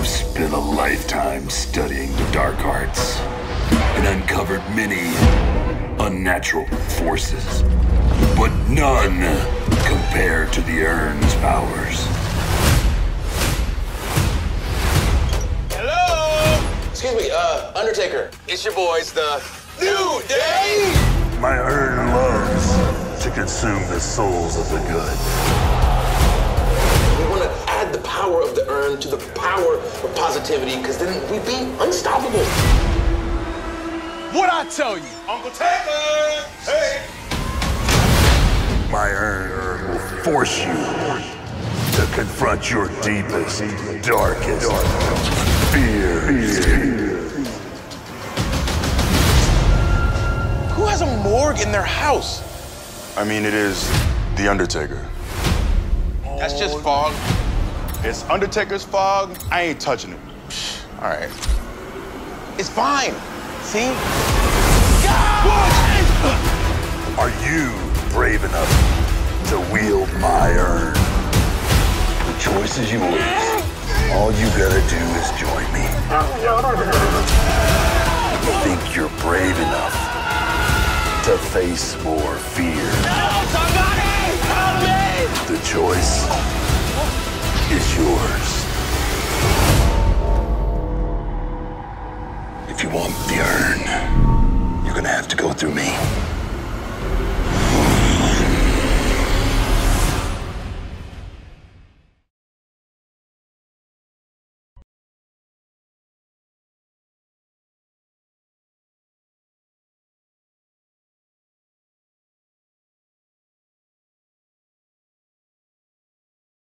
I've spent a lifetime studying the dark arts and uncovered many unnatural forces, but none compared to the Urn's powers. Hello? Excuse me, uh, Undertaker. It's your boys, the New Day! My Urn loves to consume the souls of the good. We want to add the power of the urn to the power of positivity, because then we'd be unstoppable. What I tell you? Uncle Taylor! Hey! My Urn will force you to confront your deepest, darkest fears. Who has a morgue in their house? I mean, it is The Undertaker. That's just fog. It's Undertaker's fog. I ain't touching it. All right. It's fine. See? Are you brave enough to wield my urn? The choice is yours. All you gotta do is join me. You Think you're brave enough to face more fear? No, somebody! Help me! The choice You want the urn, you're gonna have to go through me.